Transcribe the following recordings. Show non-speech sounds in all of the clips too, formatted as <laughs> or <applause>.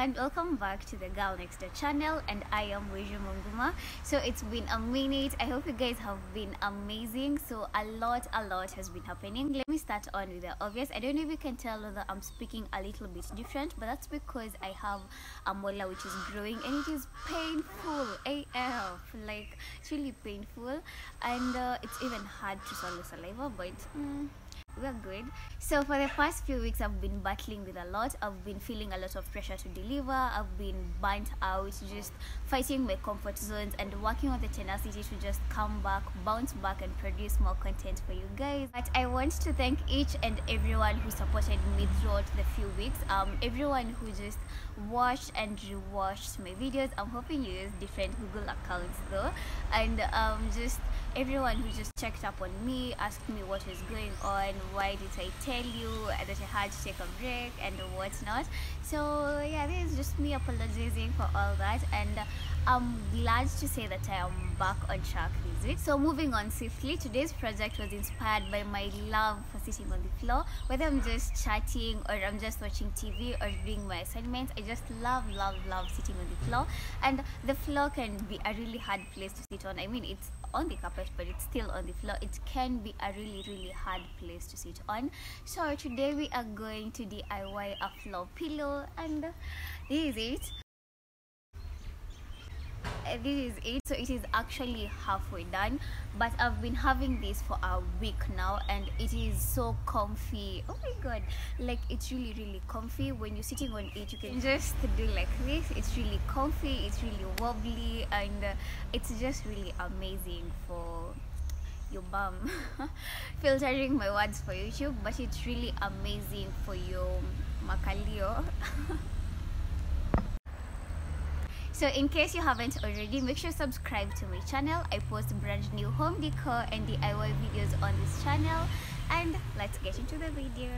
everyone. Welcome back to the girl next door channel and i am Weju Munguma so it's been a minute. I hope you guys have been amazing. So a lot a lot has been happening. Let me start on with the obvious. I don't know if you can tell whether i'm speaking a little bit different but that's because i have a molar which is growing and it is painful af like it's really painful. And uh, it's even hard to swallow saliva but mm, we're good. So for the past few weeks i've been battling with a lot. I've been feeling a lot of pressure to deliver. I've been burnt out just fighting my comfort zones and working on the tenacity to just come back bounce back and produce more content for you guys. But i want to thank each and everyone who supported me throughout the few weeks. Um everyone who just watched and rewatched my videos. I'm hoping you use different google accounts though. And um just everyone who just checked up on me asked me what was going on why did i tell you that i had to take a break and whatnot. So yeah this is just me apologizing for all that. And i'm glad to say that i am back on track this so moving on swiftly today's project was inspired by my love for sitting on the floor. Whether i'm just chatting or i'm just watching tv or doing my assignments i just love love love sitting on the floor. And the floor can be a really hard place to sit on. I mean it's on the carpet but it's still on the floor. It can be a really really hard place to sit on. So today we are going to diy a floor pillow and this is it this is it so it is actually halfway done. But i've been having this for a week now and it is so comfy. Oh my god. Like it's really really comfy. When you're sitting on it you can just do like this. It's really comfy it's really wobbly and uh, it's just really amazing for your bum. <laughs> Filtering my words for youtube but it's really amazing for your makalio <laughs> so in case you haven't already make sure subscribe to my channel. I post brand new home decor and diy videos on this channel. And let's get into the video.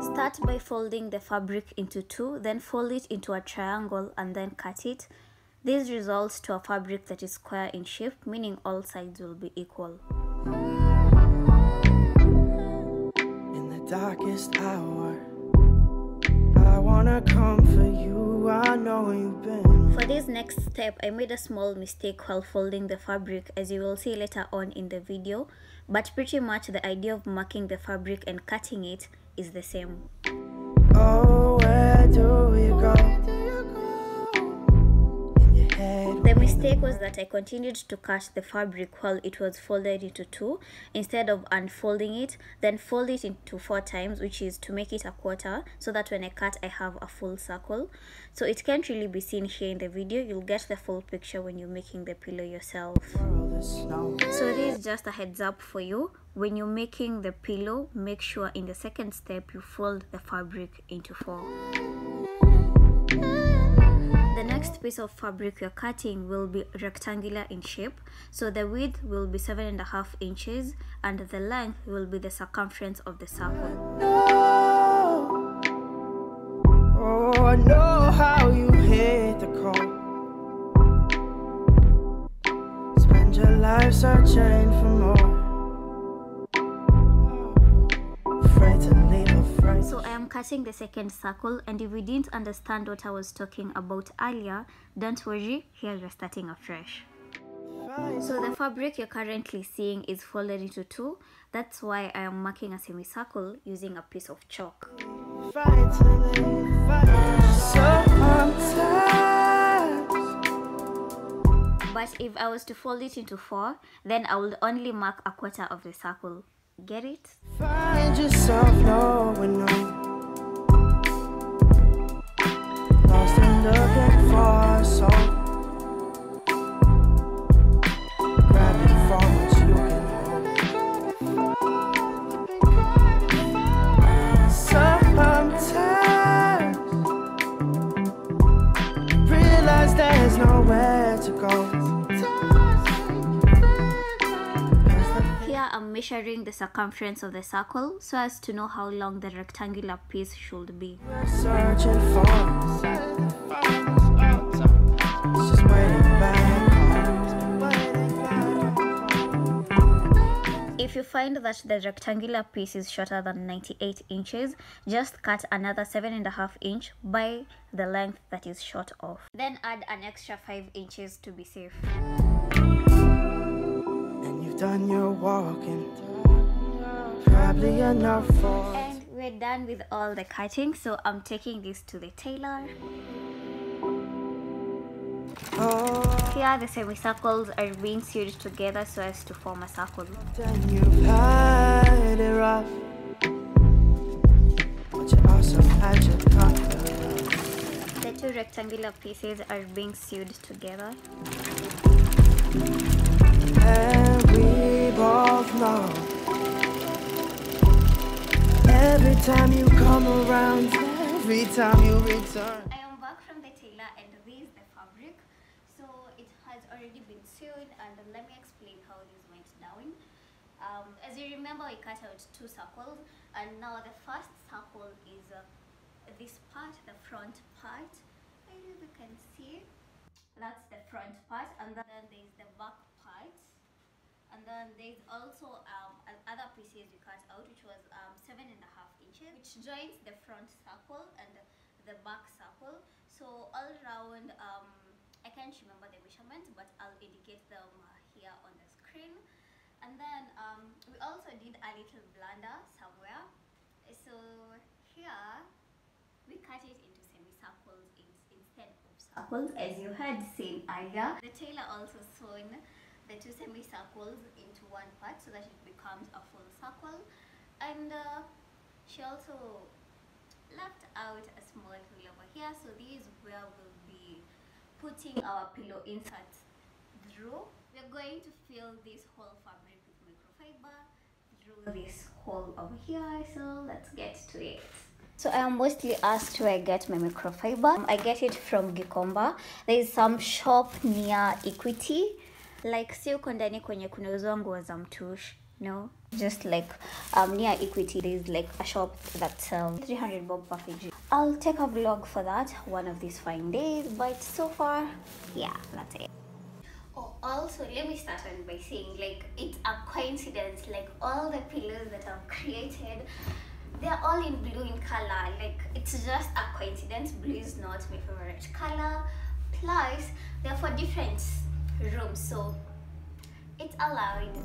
Start by folding the fabric into two then fold it into a triangle and then cut it. This results to a fabric that is square in shape meaning all sides will be equal darkest hour. I wanna come for you, I know you've been. For this next step, I made a small mistake while folding the fabric as you will see later on in the video, but pretty much the idea of marking the fabric and cutting it is the same. Oh, where do you mistake was that I continued to cut the fabric while it was folded into two instead of unfolding it then fold it into four times which is to make it a quarter so that when I cut I have a full circle. So it can't really be seen here in the video. You'll get the full picture when you're making the pillow yourself. So this is just a heads up for you. When you're making the pillow make sure in the second step you fold the fabric into four the next piece of fabric you're cutting will be rectangular in shape. So the width will be seven and a half inches and the length will be the circumference of the circle. Oh searching for more cutting the second circle and if we didn't understand what I was talking about earlier, don't worry, here we're starting afresh. So the fabric you're currently seeing is folded into two. That's why I am marking a semicircle using a piece of chalk. But if I was to fold it into four, then I will only mark a quarter of the circle. Get it? Looking for a measuring the circumference of the circle so as to know how long the rectangular piece should be. If you find that the rectangular piece is shorter than 98 inches, just cut another 7.5 inch by the length that is short off. Then add an extra 5 inches to be safe. And done your walking, probably enough for. And we're done with all the cutting, so I'm taking this to the tailor. Oh, Here the semicircles are being sewed together so as to form a circle. then you've had it rough. But you also had your confidence. The two rectangular pieces are being sewed together. And Every time you come around, every time you return. I am back from the tailor and this is the fabric. So it has already been sewn and let me explain how this went down. Um, as you remember I cut out two circles and now the first circle is uh, this part, the front part. I don't know if you can see. That's the front part and then there's the back. And then there's also um, other pieces we cut out, which was um, seven and a half inches, which joins the front circle and the back circle. So all around, um, I can't remember the measurements, but I'll indicate them uh, here on the screen. And then um, we also did a little blunder somewhere. So here we cut it into semicircles in- instead of circles as you had seen earlier. The tailor also sewn the two semicircles into one part so that it becomes a full circle and uh, she also left out a small hole over here so this is where we'll be putting our pillow inserts through. We're going to fill this whole fabric with microfiber through this hole over here so let's get to it. So I am mostly asked where I get my microfiber. I get it from Gikomba. There is some shop near Equity. Like si uko ndani kwenye kunauzwa nguo za mtush. No, just like um near Equity there's like a shop that sells 300 bob kg. I'll take a vlog for that one of these fine days, but so far, yeah, that's it. Oh, also, let me start on by saying, like, it's a coincidence. Like, all the pillows that I've created, they're all in blue in color. Like, it's just a coincidence. Blue is not my favorite color. Plus, they're for different rooms, so it's allowed.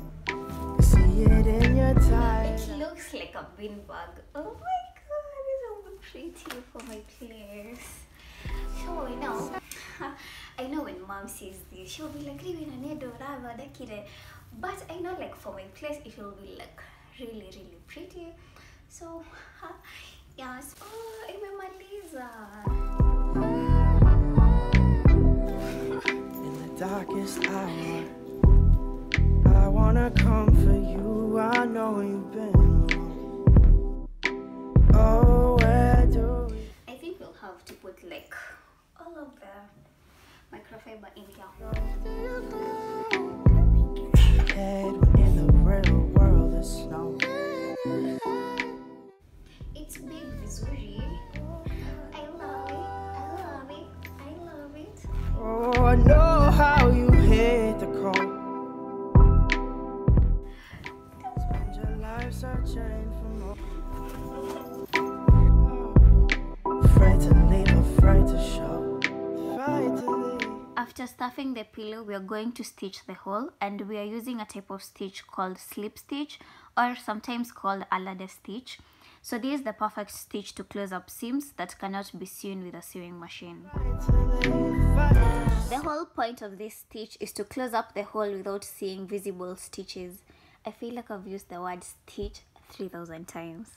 See it in your tie. It looks like a bean bag. Oh my god, it's so pretty for my place. So, you know, <laughs> I know when mom sees this, she'll be like, "Live in a nedo, rava, dakire." But I know, like, for my place, it will be like really, really pretty. So, <laughs> yes. Oh, imemaliza. Darkest hour, I wanna comfort you. I know you've been wrong. Oh, where do we? I think we'll have to put like all of the microfiber in here. head in the real world there's snow? It's big vizuri. I love it. I love it. I love it. Oh, I After stuffing the pillow, we are going to stitch the hole and we are using a type of stitch called slip stitch or sometimes called a ladder stitch. So this is the perfect stitch to close up seams that cannot be sewn with a sewing machine. The whole point of this stitch is to close up the hole without seeing visible stitches. I feel like I've used the word stitch 3000 times.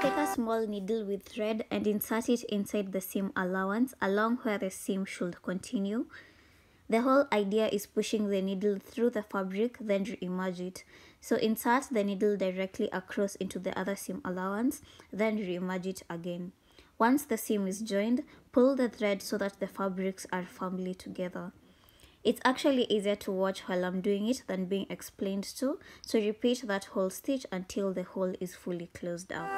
Take a small needle with thread and insert it inside the seam allowance along where the seam should continue. The whole idea is pushing the needle through the fabric, then re-emerge it. So insert the needle directly across into the other seam allowance, then re-emerge it again. Once the seam is joined, pull the thread so that the fabrics are firmly together. It's actually easier to watch while I'm doing it than being explained to, so repeat that whole stitch until the hole is fully closed up.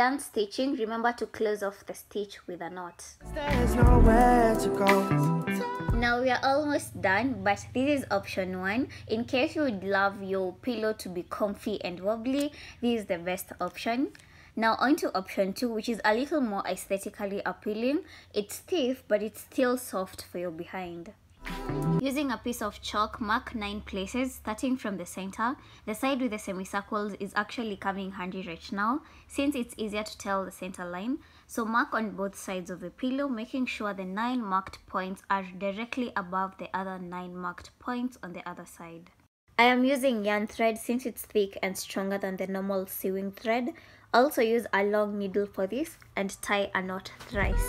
Done stitching remember to close off the stitch with a knot. There's nowhere to go. now we are almost done but this is option one. In case you would love your pillow to be comfy and wobbly this is the best option. Now on to option two which is a little more aesthetically appealing. It's stiff but it's still soft for your behind Using a piece of chalk, mark 9 places starting from the center. The side with the semicircles is actually coming handy right now since it's easier to tell the center line. So mark on both sides of the pillow making sure the 9 marked points are directly above the other 9 marked points on the other side. I am using yarn thread since it's thick and stronger than the normal sewing thread. Also use a long needle for this and tie a knot thrice.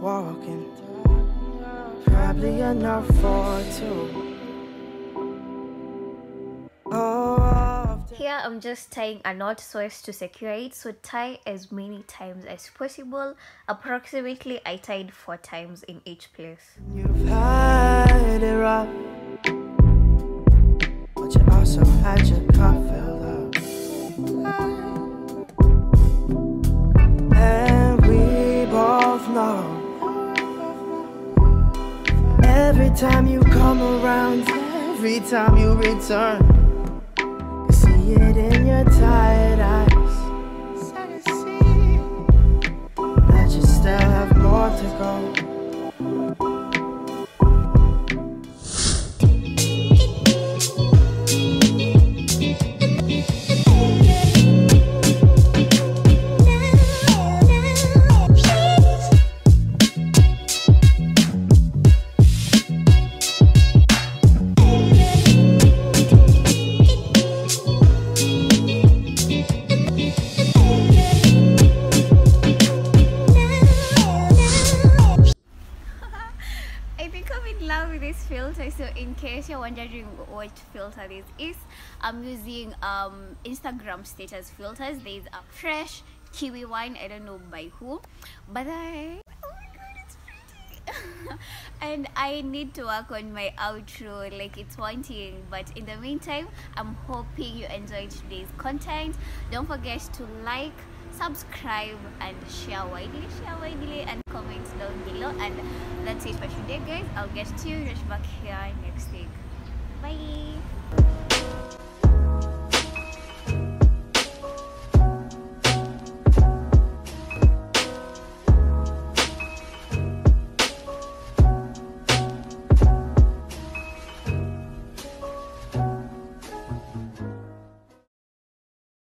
Walking, probably enough for two. Oh, Here I'm just tying a knot so as to secure it. So tie as many times as possible. Approximately I tied 4 times in each place. You've had it rough, but you also had your every time you return, you see it in your tired eyes. That you still have more to go. So in case you're wondering what filter this is, I'm using um Instagram status filters. There's a fresh kiwi wine. I don't know by who, but I oh <laughs> and I need to work on my outro. Like it's wanting, but in the meantime, I'm hoping you enjoyed today's content. Don't forget to like subscribe and share widely share widely and comment down below and that's it for today guys. I'll get to you. Right back here next week. Bye